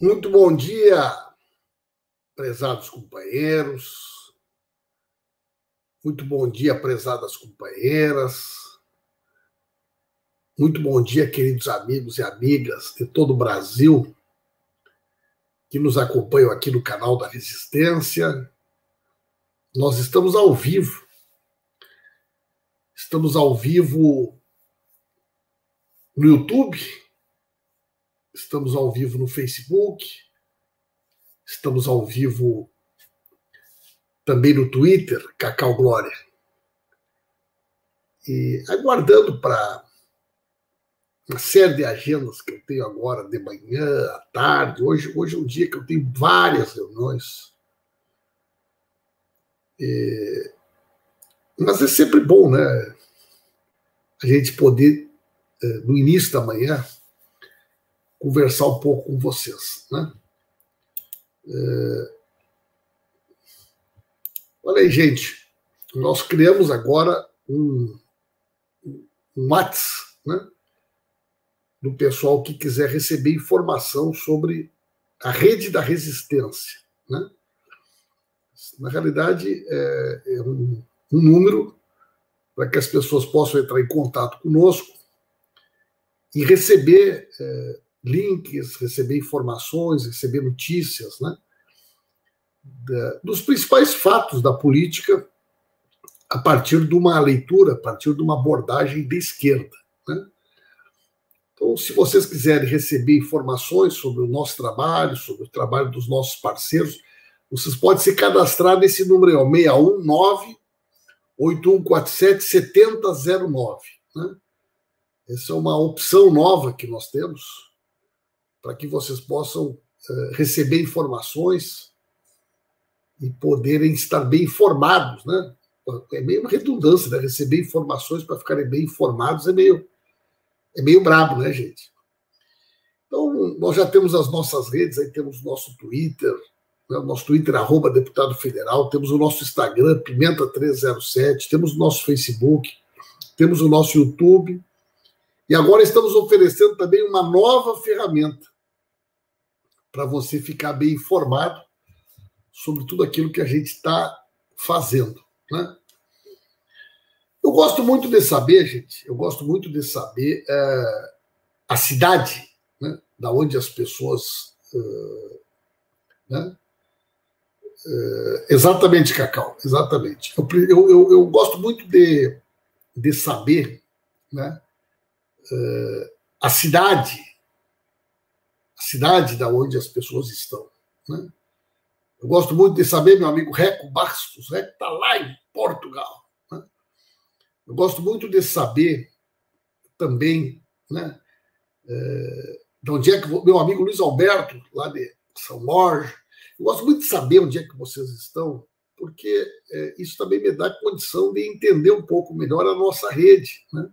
Muito bom dia, prezados companheiros. Muito bom dia, prezadas companheiras. Muito bom dia, queridos amigos e amigas de todo o Brasil que nos acompanham aqui no canal da Resistência. Nós estamos ao vivo. Estamos ao vivo no YouTube, Estamos ao vivo no Facebook, estamos ao vivo também no Twitter, Cacau Glória. E aguardando para uma série de agendas que eu tenho agora de manhã, à tarde. Hoje, hoje é um dia que eu tenho várias reuniões. E... Mas é sempre bom, né? A gente poder, eh, no início da manhã, conversar um pouco com vocês. Né? É... Olha aí, gente, nós criamos agora um, um WhatsApp né, do pessoal que quiser receber informação sobre a rede da resistência. Né? Na realidade, é, é um, um número para que as pessoas possam entrar em contato conosco e receber é, links, receber informações, receber notícias, né? Dos principais fatos da política a partir de uma leitura, a partir de uma abordagem de esquerda. Né? Então, se vocês quiserem receber informações sobre o nosso trabalho, sobre o trabalho dos nossos parceiros, vocês podem se cadastrar nesse número aí, 619 8147 7009. Né? Essa é uma opção nova que nós temos para que vocês possam uh, receber informações e poderem estar bem informados, né? É meio uma redundância, né? Receber informações para ficarem bem informados é meio é meio brabo, né, gente? Então, nós já temos as nossas redes, aí temos o nosso Twitter, né? o nosso Twitter, arroba deputado federal, temos o nosso Instagram, Pimenta307, temos o nosso Facebook, temos o nosso YouTube, e agora estamos oferecendo também uma nova ferramenta para você ficar bem informado sobre tudo aquilo que a gente está fazendo. Né? Eu gosto muito de saber, gente, eu gosto muito de saber é, a cidade né, da onde as pessoas. É, né, é, exatamente, Cacau, exatamente. Eu, eu, eu, gosto muito de, de saber né, é, a cidade cidade da onde as pessoas estão. Né? Eu gosto muito de saber, meu amigo Reco Bastos, Reco está lá em Portugal. Né? Eu gosto muito de saber também né, é, de onde é que meu amigo Luiz Alberto, lá de São Jorge, eu gosto muito de saber onde é que vocês estão, porque é, isso também me dá condição de entender um pouco melhor a nossa rede, né?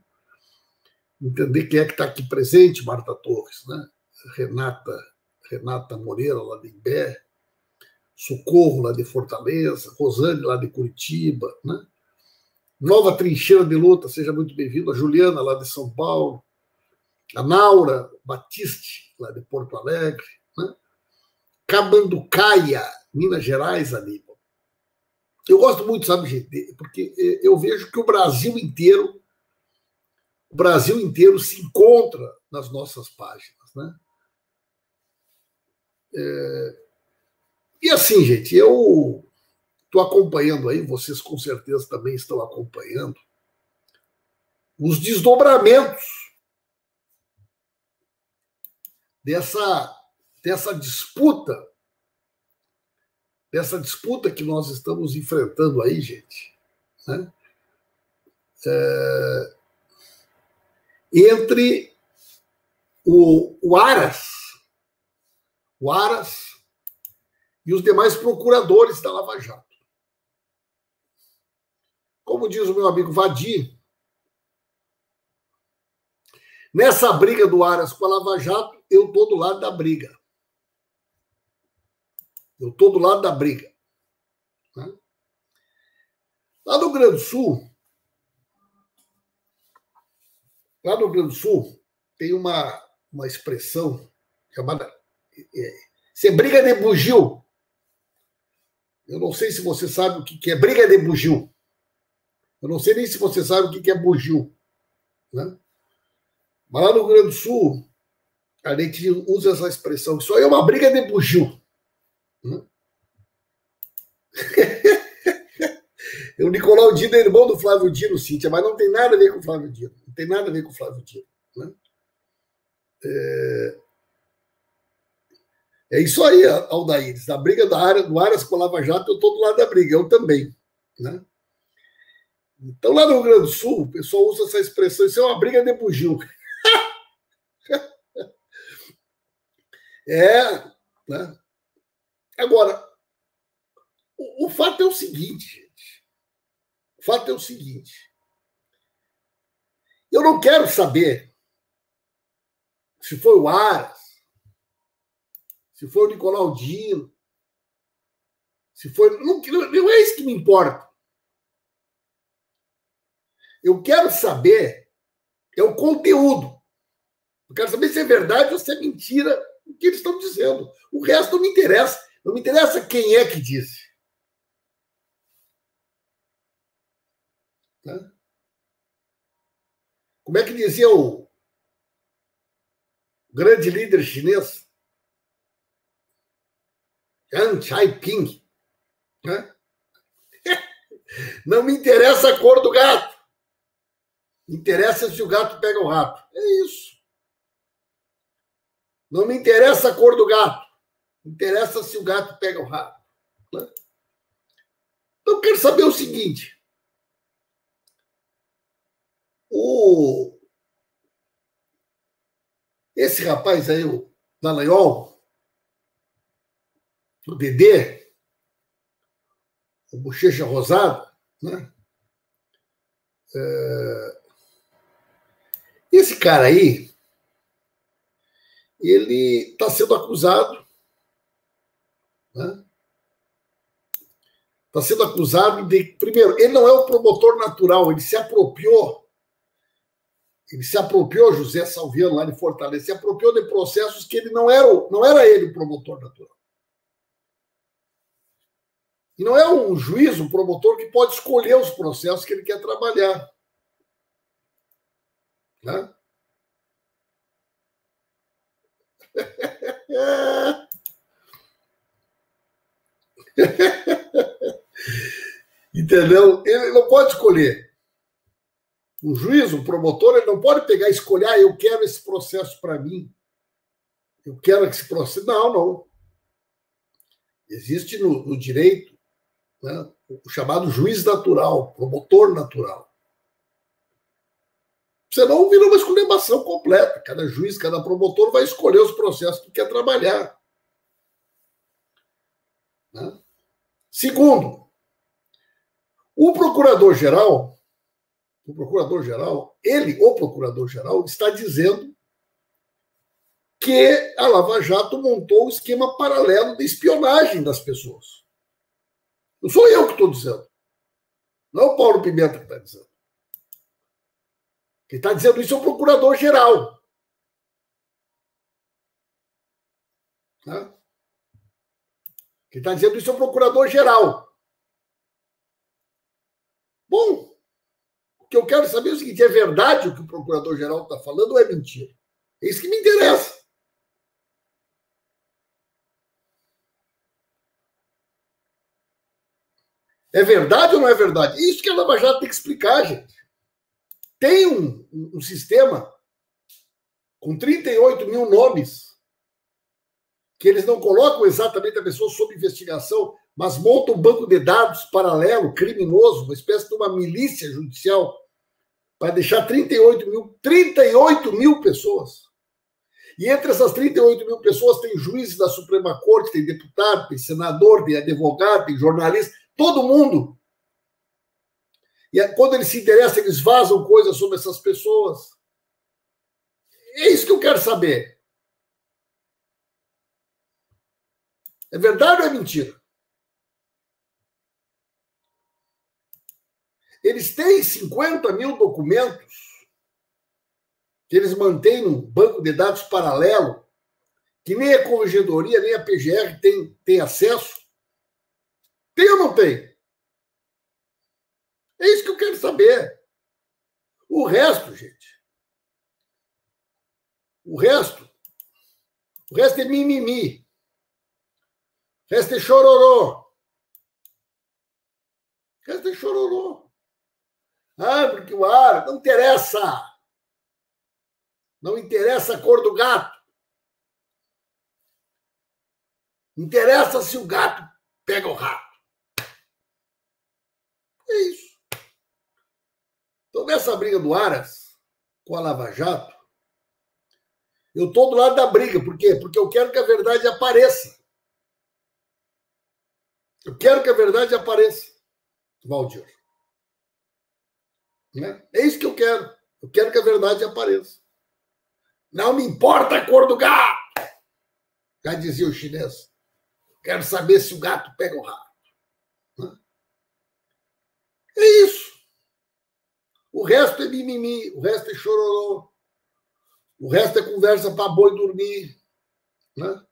entender quem é que está aqui presente, Marta Torres, né? Renata, Renata Moreira, lá de Imbé, Socorro, lá de Fortaleza, Rosane, lá de Curitiba, né? Nova Trincheira de Luta, seja muito bem-vindo. A Juliana, lá de São Paulo. A Naura Batiste, lá de Porto Alegre. Né? Cabanducaia, Minas Gerais, Aníbal. Eu gosto muito, sabe, gente, porque eu vejo que o Brasil inteiro, o Brasil inteiro se encontra nas nossas páginas, né? É... E assim, gente, eu estou acompanhando aí, vocês com certeza também estão acompanhando, os desdobramentos dessa, dessa disputa, dessa disputa que nós estamos enfrentando aí, gente, né? É... entre o, o Aras o Aras e os demais procuradores da Lava Jato. Como diz o meu amigo Vadir, nessa briga do Aras com a Lava Jato, eu estou do lado da briga. Eu estou do lado da briga. Né? Lá no Grande Sul, lá no Grande Sul, tem uma, uma expressão chamada é, é briga de bugio. Eu não sei se você sabe o que é briga de bugio. Eu não sei nem se você sabe o que é bugio. Né? Mas lá no Rio Grande do Sul, a gente usa essa expressão. Isso aí é uma briga de bugio. Né? o Nicolau Dino é irmão do Flávio Dino, Cíntia, mas não tem nada a ver com o Flávio Dino. Não tem nada a ver com o Flávio Dino. Né? É... é isso aí, Aldaíris. A briga da área, do Aras com a Lava Jato, eu estou do lado da briga, eu também. Né? Então, lá no Rio Grande do Sul, o pessoal usa essa expressão, isso é uma briga de bugio. é, né? Agora, o, o fato é o seguinte, gente. O fato é o seguinte. Eu não quero saber se foi o Aras, se foi o Nicolau Dino, se foi. Não, não é isso que me importa. Eu quero saber é o conteúdo. Eu quero saber se é verdade ou se é mentira o que eles estão dizendo. O resto não me interessa. Não me interessa quem é que disse. Tá? Como é que dizia o grande líder chinês? Yang Chai-ping. Né? Não me interessa a cor do gato. Interessa se o gato pega o rato. É isso. Não me interessa a cor do gato. Interessa se o gato pega o rato. Né? Então, quero saber o seguinte. O... Esse rapaz aí, o Dallagnol, o Dedê, o Bochecha Rosado, né? É... Esse cara aí, ele está sendo acusado, né? Está sendo acusado de. Primeiro, ele não é o promotor natural, ele se apropriou. Ele se apropriou, José Salviano, lá de Fortaleza, se apropriou de processos que ele não era, não era ele o promotor natural. E não é um juiz, um promotor, que pode escolher os processos que ele quer trabalhar. Né? Entendeu? Ele não pode escolher. Um juiz, um promotor, ele não pode pegar e escolher, ah, eu quero esse processo para mim. Eu quero esse processo. Não, não. Existe no, no direito né, o chamado juiz natural, promotor natural. Senão vira uma esculhambação completa. Cada juiz, cada promotor vai escolher os processos que quer trabalhar. Né? Segundo, o procurador-geral, o procurador-geral, ele, o procurador-geral, está dizendo que a Lava Jato montou um esquema paralelo de espionagem das pessoas. Não sou eu que estou dizendo. Não é o Paulo Pimenta que está dizendo. Quem está dizendo isso é o procurador-geral. Né? Quem está dizendo isso é o procurador-geral. Bom, o que eu quero saber é o seguinte: é verdade o que o procurador-geral está falando ou é mentira? É isso que me interessa. É verdade ou não é verdade? Isso que a Lava Jato tem que explicar, gente tem um, um sistema com 38 mil nomes, que eles não colocam exatamente a pessoa sob investigação, mas montam um banco de dados paralelo, criminoso, uma espécie de uma milícia judicial, para deixar 38 mil, 38 mil pessoas. E entre essas 38 mil pessoas tem juízes da Suprema Corte, tem deputado, tem senador, tem advogado, tem jornalista, todo mundo e quando eles se interessam, eles vazam coisas sobre essas pessoas. É isso que eu quero saber. É verdade ou é mentira? Eles têm 50 mil documentos que eles mantêm num banco de dados paralelo, que nem a corregedoria, nem a PGR tem, tem acesso? Tem ou não tem? É isso que eu quero saber. O resto, gente. O resto. O resto é mimimi. O resto é chororô. O resto é chororô. Ah, porque o ar não interessa. Não interessa a cor do gato. Interessa se o gato pega o rato. É isso. Então, nessa briga do Aras com a Lava Jato, eu estou do lado da briga. Por quê? Porque eu quero que a verdade apareça. Eu quero que a verdade apareça, Valdir. Né? É isso que eu quero. Eu quero que a verdade apareça. Não me importa a cor do gato, já dizia o chinês. Quero saber se o gato pega o rato. É isso. O resto é mimimi, o resto é chororô, o resto é conversa para boi dormir. Né?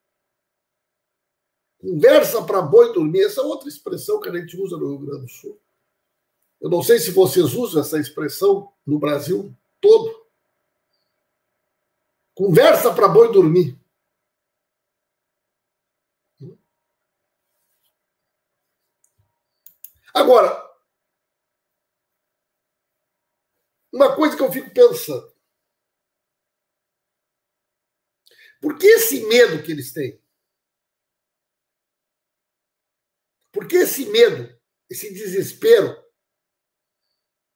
Conversa para boi dormir, essa é outra expressão que a gente usa no Rio Grande do Sul. Eu não sei se vocês usam essa expressão no Brasil todo. Conversa para boi dormir. Agora, uma coisa que eu fico pensando. Por que esse medo que eles têm? Por que esse medo, esse desespero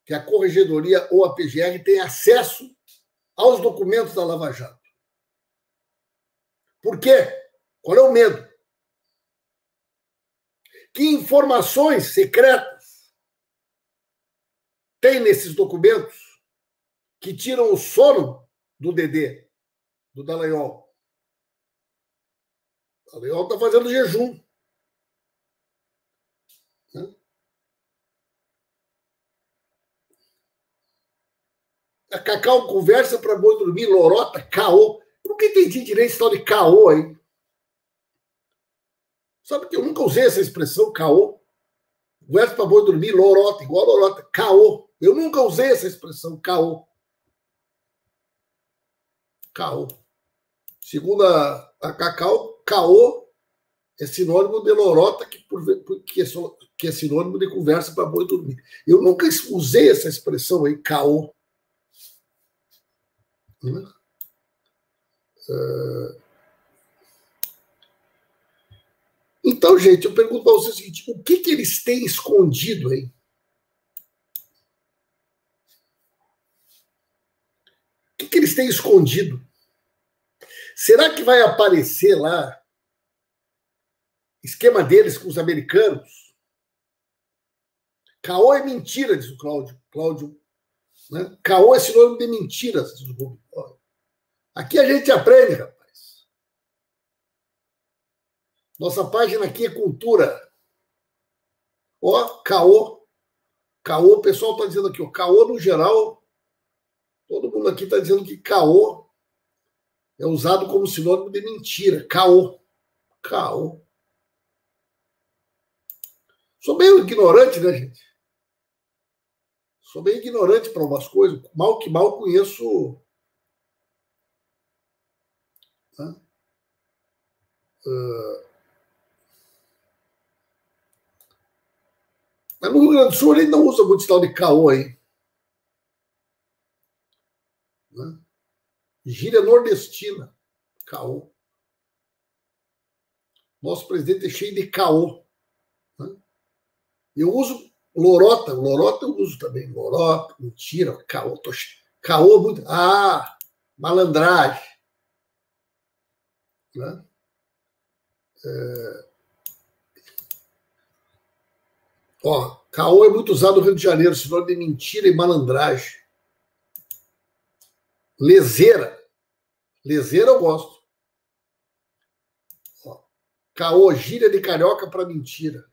que a Corregedoria ou a PGR tem acesso aos documentos da Lava Jato? Por quê? Qual é o medo? Que informações secretas tem nesses documentos que tiram o sono do Dedê, do Dallagnol. O Dallagnol está fazendo jejum. Né? A Cacau conversa para boi dormir, lorota, caô. Eu nunca entendi direito esse tal de caô aí. Sabe que eu nunca usei essa expressão caô? Conversa para boi dormir, lorota, igual lorota, caô. Eu nunca usei essa expressão caô. Caô. Segundo a, a Cacau, caô é sinônimo de lorota, que, por, que, é, que é sinônimo de conversa para boi dormir. Eu nunca usei essa expressão aí, caô. Uh... Então, gente, eu pergunto para vocês o seguinte: o que, que eles têm escondido aí? O que, que eles têm escondido? Será que vai aparecer lá esquema deles com os americanos? Caô é mentira, diz o Cláudio. Cláudio né? Caô é sinônimo de mentiras, diz o Rubio. Aqui a gente aprende, rapaz. Nossa página aqui é cultura. Ó, caô. Caô, o pessoal está dizendo aqui, ó, caô no geral. Todo mundo aqui está dizendo que caô é usado como sinônimo de mentira. Caô. Caô. Sou meio ignorante, né, gente? Sou meio ignorante para umas coisas. Mal que mal conheço. Né? Uh... Mas no Rio Grande do Sul ele não usa muito tal de caô aí. Né? Gíria nordestina. Caô. Nosso presidente é cheio de caô. Né? Eu uso lorota. Lorota eu uso também. Lorota, mentira, caô. Tô... Caô muito. Ah, malandragem. Né? É... Ó, caô é muito usado no Rio de Janeiro, sinônimo de mentira e malandragem. Lezeira. Lezeira eu gosto. Caô, gíria de carioca para mentira.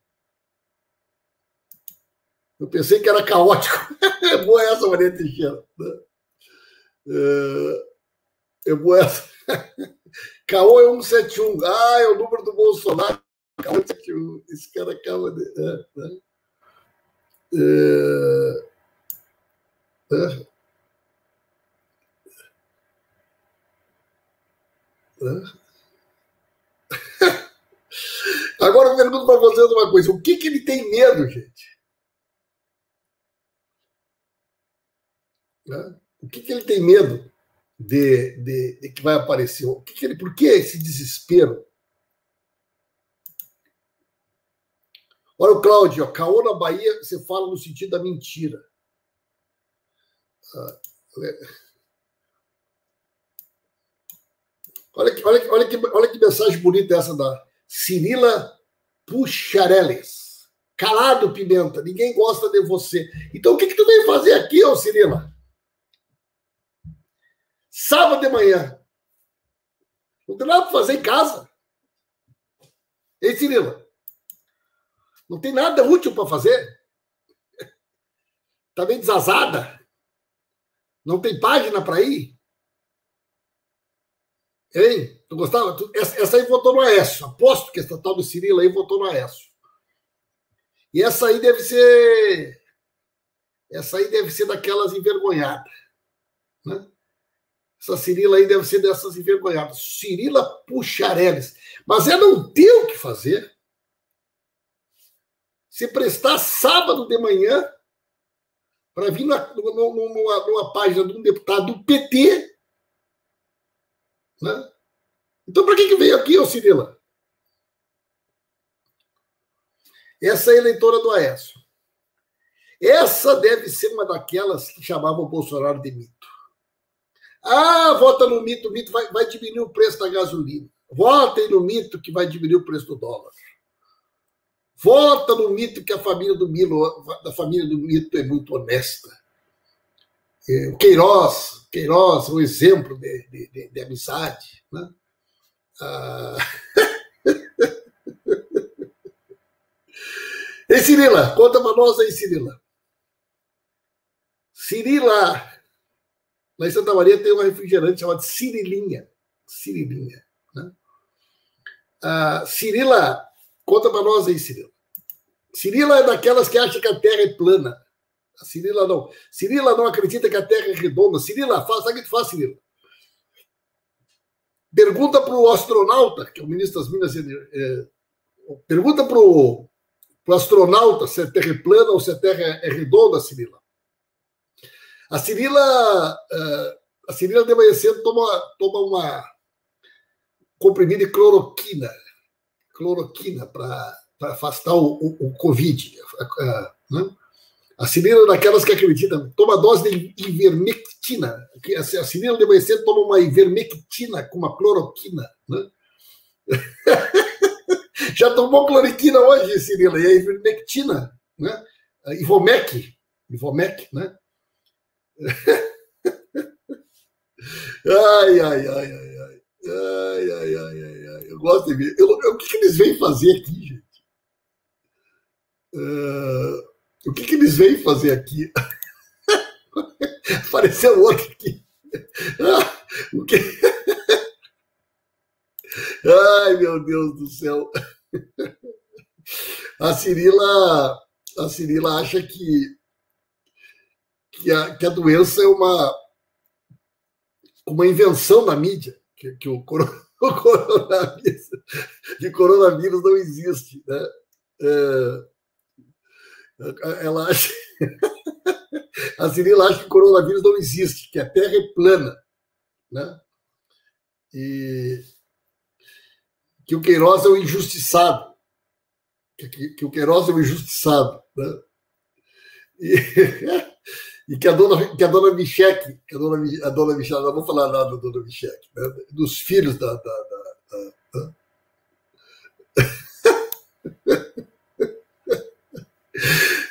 Eu pensei que era caótico. é boa essa, Maria Teixeira. Né? É, é boa essa. Caô é 171. Ah, é o número do Bolsonaro. Caô 171. Esse cara acaba de. É, né? é, é. Agora eu pergunto para vocês uma coisa: o que, que ele tem medo, gente? O que, que ele tem medo de, de, de, que vai aparecer? O que, que ele, por que esse desespero? Olha o Cláudio, caô na Bahia, você fala no sentido da mentira. Ah, Olha que, olha, olha, que, olha que mensagem bonita essa da Cirila Puxareles. Calado, Pimenta, ninguém gosta de você. Então o que, que tu vem fazer aqui, ô Cirila? Sábado de manhã. Não tem nada para fazer em casa. Ei, Cirila? Não tem nada útil para fazer? Está bem desazada? Não tem página para ir? Hein? Tu gostava? Tu, essa, essa, aí votou no Aécio. Aposto que essa tal do Cirilo aí votou no Aécio. E essa aí deve ser. Essa aí deve ser daquelas envergonhadas. Né? Essa Cirila aí deve ser dessas envergonhadas. Cirila Puxareles. Mas é não ter o que fazer. Se prestar sábado de manhã para vir na, numa, numa página de um deputado do PT né? Então, para que, que veio aqui, ô Cirila? Essa é a eleitora do Aécio. Essa deve ser uma daquelas que chamavam o Bolsonaro de mito. Ah, vota no mito, o mito vai, vai diminuir o preço da gasolina. Votem no mito que vai diminuir o preço do dólar. Vota no mito que a família do Milo, da família do mito é muito honesta. É, o Queiroz, Queiroz, um exemplo de, de, de, de amizade. Né? Ah... Cirila, conta para nós aí, Cirila. Cirila, lá em Santa Maria tem uma refrigerante chamada Cirilinha. Cirilinha. Né? Ah, Cirila, conta para nós aí, Cirila. Cirila é daquelas que acha que a Terra é plana. A Cirila não. Cirila não acredita que a Terra é redonda. Cirila, faz, sabe o que tu faz, Cirila? Pergunta para o astronauta, que é o ministro das Minas. É, pergunta para o astronauta se a Terra é plana ou se a Terra é redonda, Cirila. A Cirila, é, a Cirila de manhã cedo toma, toma uma comprimido de cloroquina. Cloroquina para afastar o, o, o Covid. Né? A é daquelas que acreditam, toma dose de ivermectina. A Cirila de manhã toma uma ivermectina com uma cloroquina. Né? Já tomou cloroquina hoje, Cirila, e a ivermectina, né? A Ivomec, Ivomec, né? ai, ai, ai, ai, ai. Ai, ai, ai, ai, ai. Eu gosto de ver. Eu, eu, o que, que eles vêm fazer aqui, gente? Uh... O que, que eles vêm fazer aqui? Apareceu outro aqui. Ah, o que... Ai, meu Deus do céu. A Cirila, a Cirila acha que, que, a, que a doença é uma, uma invenção da mídia, que, que o, o coronavírus, que coronavírus não existe. Né? É, ela acha. A Cirila acha que o coronavírus não existe, que a Terra é plana. Né? E que o Queiroz é o injustiçado. Que, que o Queiroz é o injustiçado. Né? E, e, que a dona, que a dona Micheque, que a dona, a dona Micheque, não vou falar nada da dona Micheque, né? dos filhos da, da, da, da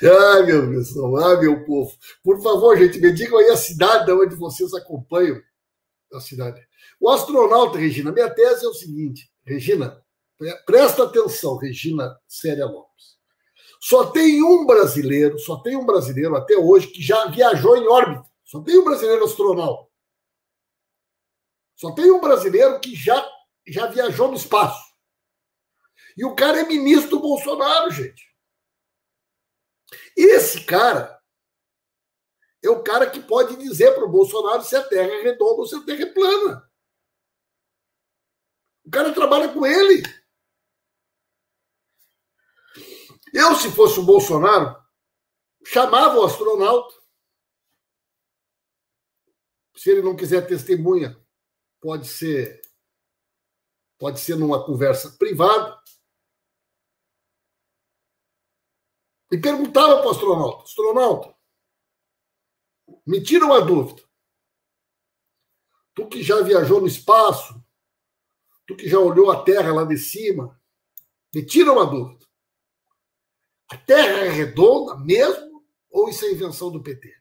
Ai, meu pessoal, ai, meu povo. Por favor, gente, me digam aí a cidade onde vocês acompanham a cidade. O astronauta, Regina, minha tese é o seguinte, Regina, presta atenção, Regina Célia Lopes. Só tem um brasileiro, só tem um brasileiro até hoje que já viajou em órbita. Só tem um brasileiro astronauta. Só tem um brasileiro que já já viajou no espaço. E o cara é ministro Bolsonaro, gente. Esse cara é o cara que pode dizer para o Bolsonaro se a Terra é redonda ou se a Terra é plana. O cara trabalha com ele. Eu, se fosse o Bolsonaro, chamava o astronauta. Se ele não quiser testemunha, pode ser pode ser numa conversa privada. E perguntava para o astronauta: astronauta, me tira uma dúvida. Tu que já viajou no espaço, tu que já olhou a Terra lá de cima, me tira uma dúvida. A Terra é redonda mesmo ou isso é invenção do PT?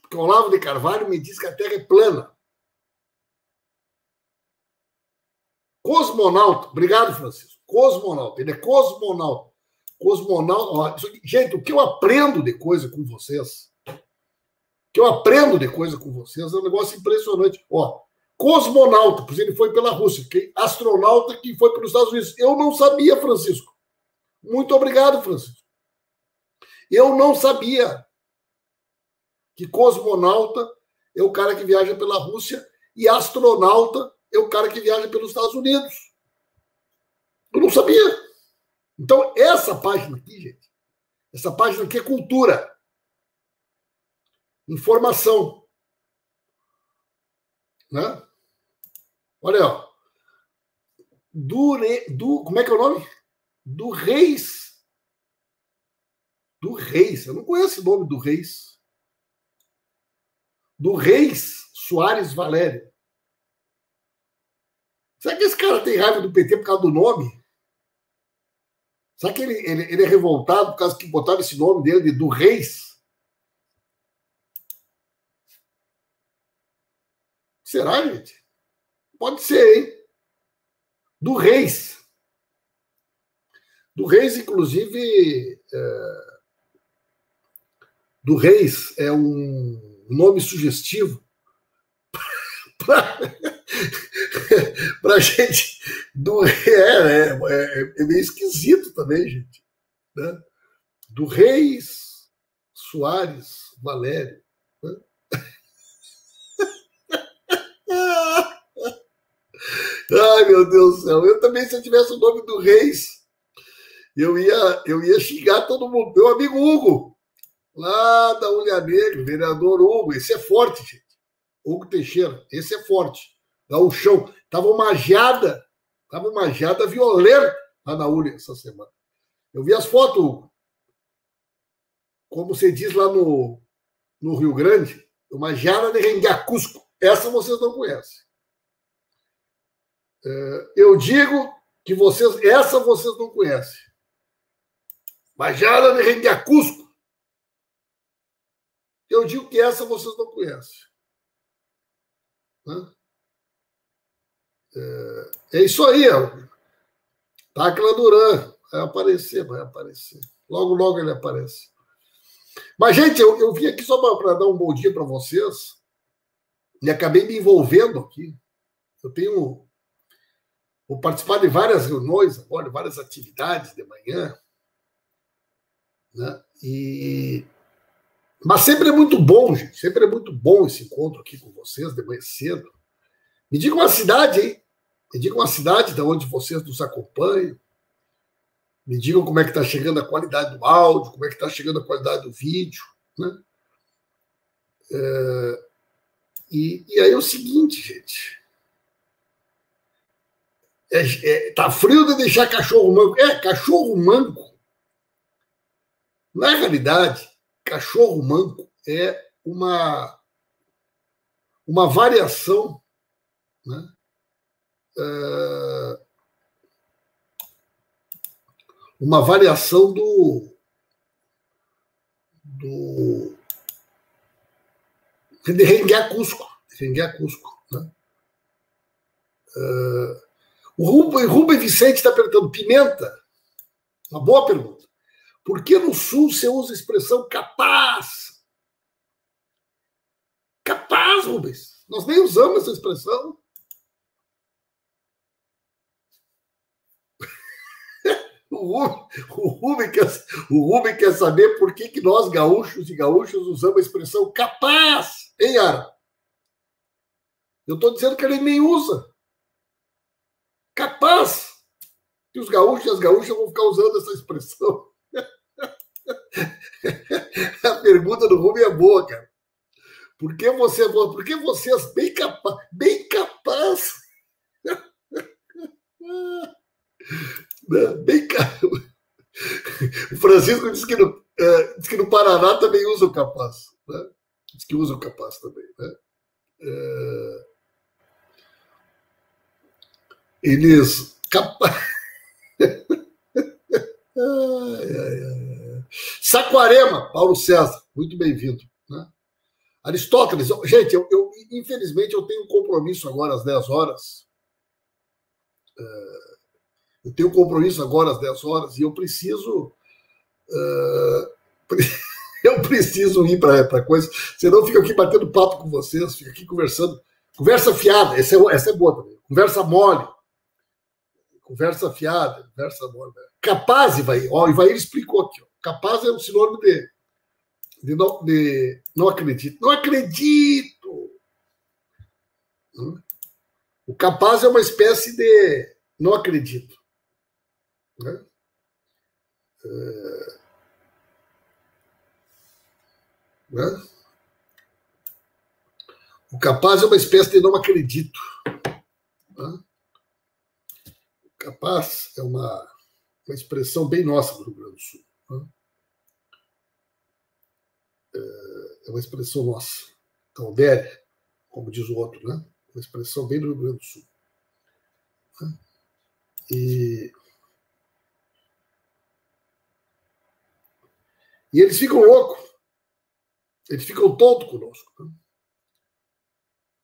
Porque o Olavo de Carvalho me diz que a Terra é plana. Cosmonauta, obrigado, Francisco. Cosmonauta, ele é cosmonauta. Cosmonauta. Gente, o que eu aprendo de coisa com vocês, o que eu aprendo de coisa com vocês é um negócio impressionante. Ó, cosmonauta, pois ele foi pela Rússia, que astronauta que foi para os Estados Unidos. Eu não sabia, Francisco. Muito obrigado, Francisco. Eu não sabia que cosmonauta é o cara que viaja pela Rússia e astronauta é o cara que viaja pelos Estados Unidos. Eu não sabia. Então, essa página aqui, gente, essa página aqui é cultura, informação. Né? Olha, ó. Do, do, como é que é o nome? do Reis. Do Reis. Eu não conheço o nome do Reis. Do Reis Soares Valério. Será que esse cara tem raiva do PT por causa do nome? Será que ele, ele, ele é revoltado por causa que botaram esse nome dele de do Reis? Será, gente? Pode ser, hein? Do Reis do Reis, inclusive, é, do Reis é um nome sugestivo para a gente. Do, é, é, é, é, meio esquisito também, gente. Né? Do Reis Soares Valério. Né? Ai, meu Deus do céu. Eu também, se eu tivesse o nome do Reis eu ia, eu ia xingar todo mundo. Meu amigo Hugo, lá da Ulha Negra, vereador Hugo, esse é forte, gente. Hugo Teixeira, esse é forte. Dá o chão. Tava uma geada, tava uma geada violenta lá na Ulha essa semana. Eu vi as fotos. Como você diz lá no, no Rio Grande, uma geada de Renguacusco. Essa vocês não conhecem. É, eu digo que vocês, essa vocês não conhecem. Bajada de Rendiacusco. Eu digo que essa vocês não conhecem. É isso aí. Tacla Duran. Vai aparecer, vai aparecer. Logo, logo ele aparece. Mas, gente, eu, eu vim aqui só para dar um bom dia para vocês e acabei me envolvendo aqui. Eu tenho. Vou participar de várias reuniões agora, várias atividades de manhã. Né? E... Mas sempre é muito bom, gente. Sempre é muito bom esse encontro aqui com vocês de manhã cedo. Me diga uma cidade, hein? Me diga uma cidade de onde vocês nos acompanham. Me digam como é que está chegando a qualidade do áudio, como é que está chegando a qualidade do vídeo. Né? É... E, e, aí é o seguinte, gente. É, é, tá frio de deixar cachorro manco. É, cachorro manco na realidade, cachorro manco é uma, uma variação né, é, uma variação do, do de Renguer Cusco. Renguer Cusco né? Uh, o Rubem, Rubem Vicente está perguntando: pimenta? Uma boa pergunta. Por que no Sul você usa a expressão capaz? Capaz, Rubens. Nós nem usamos essa expressão. O, Rubem quer, o quer saber por que, que nós, gaúchos e gaúchos, usamos a expressão capaz, hein, Ara? Eu estou dizendo que ele nem usa. Capaz. E os gaúchos e as gaúchas vão ficar usando essa expressão. a pergunta do Rubem é boa, cara. Por que você, por que vocês bem capaz, bem capaz Bem caro. O Francisco disse que, no, é, disse que no Paraná também usa o capaz. Né? Diz que usa o capaz também. Né? É... Capaz. ai, ai, ai. Saquarema, Paulo César, muito bem-vindo. Né? Aristóteles, gente, eu, eu, infelizmente eu tenho um compromisso agora às 10 horas. É eu tenho um compromisso agora às 10 horas e eu preciso. Uh, eu preciso ir para coisa, senão eu fico aqui batendo papo com vocês, fico aqui conversando. Conversa fiada, essa é, essa é boa também. Conversa mole. Conversa fiada, conversa mole. Capaz, Ivair, ó, Ivair explicou aqui. Ó. Capaz é um sinônimo de, de, não, de não acredito. Não acredito! Hum? O capaz é uma espécie de não acredito. Né? É... Né? O capaz é uma espécie de não acredito. Né? O capaz é uma, uma expressão bem nossa do Rio Grande do Sul. Né? É, é uma expressão nossa. Então, dere, como diz o outro, né? Uma expressão bem do Rio Grande do Sul. Né? E E eles ficam loucos. Eles ficam tontos conosco. Né?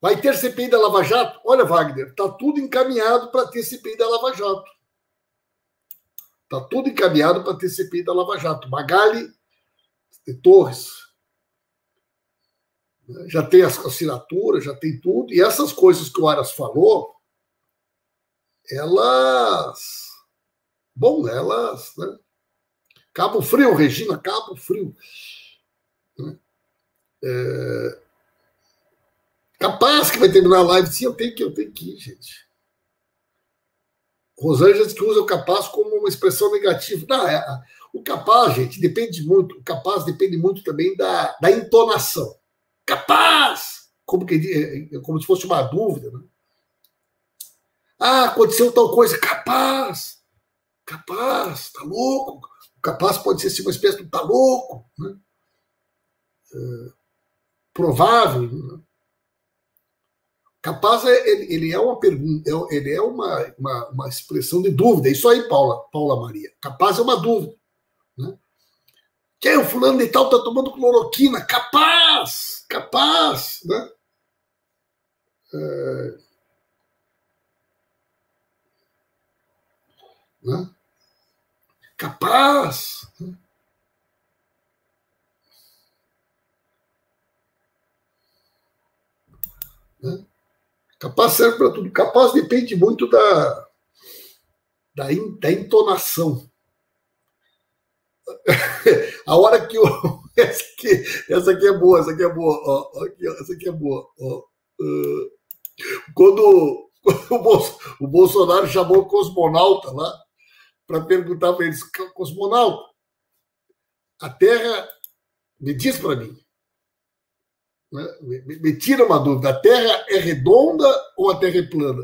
Vai ter CPI da Lava Jato? Olha, Wagner, está tudo encaminhado para ter CPI da Lava Jato. Está tudo encaminhado para ter CPI da Lava Jato. Magali de Torres. Já tem as assinaturas, já tem tudo. E essas coisas que o Aras falou, elas. Bom, elas. Né? Cabo Frio, Regina, Cabo Frio. É... Capaz que vai terminar a live. Sim, eu tenho que, eu tenho que ir, gente. Rosângela que usa o capaz como uma expressão negativa. Não, é, o capaz, gente, depende muito. O capaz depende muito também da, da entonação. Capaz! Como, que, é, é, como se fosse uma dúvida. Né? Ah, aconteceu tal coisa. Capaz! Capaz, tá louco? Capaz pode ser assim, uma espécie de tá louco, né? é, provável. Né? Capaz, é, ele, ele, é uma pergunta, é, ele é uma, uma, uma, expressão de dúvida. Isso aí, Paula, Paula Maria. Capaz é uma dúvida. Né? É o fulano de tal está tomando cloroquina. Capaz! Capaz! Né? É... Né? Capaz. Né? Capaz serve para tudo. Capaz depende muito da, da, in, da entonação. A hora que o. Essa aqui, essa aqui é boa, essa aqui é boa. Ó, aqui, ó, essa aqui é boa. Ó. Quando, quando o Bolsonaro chamou o cosmonauta lá, para perguntar para eles, cosmonauta, a Terra, me diz para mim, né? me, me, tira uma dúvida, a Terra é redonda ou a Terra é plana?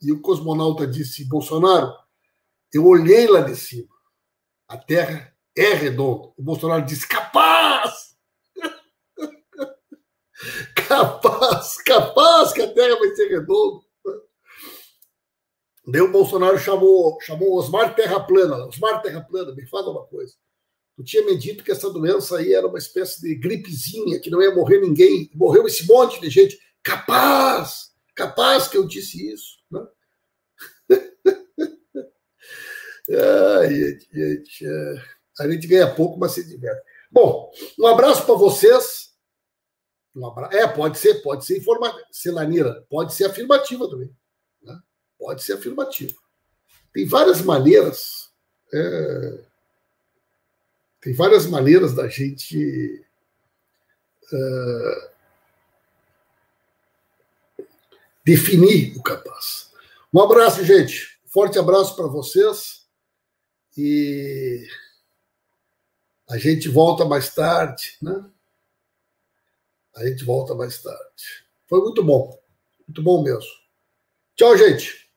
E o cosmonauta disse, Bolsonaro, eu olhei lá de cima, a Terra é redonda. O Bolsonaro disse, capaz! capaz, capaz que a Terra vai ser redonda. Daí o Bolsonaro chamou, chamou Osmar Terra Plana. Osmar Terra Plana, me fala uma coisa. Tu tinha me dito que essa doença aí era uma espécie de gripezinha, que não ia morrer ninguém. Morreu esse monte de gente. Capaz! Capaz que eu disse isso. Né? Ai, gente, é, a gente ganha pouco, mas se diverte. Bom, um abraço para vocês. Um abraço. É, pode ser, pode ser informativa. Celanira, pode ser afirmativa também. Pode ser afirmativo. Tem várias maneiras é, tem várias maneiras da gente é, definir o capaz. Um abraço, gente. Forte abraço para vocês. E a gente volta mais tarde, né? A gente volta mais tarde. Foi muito bom. Muito bom mesmo. Tchau, gente.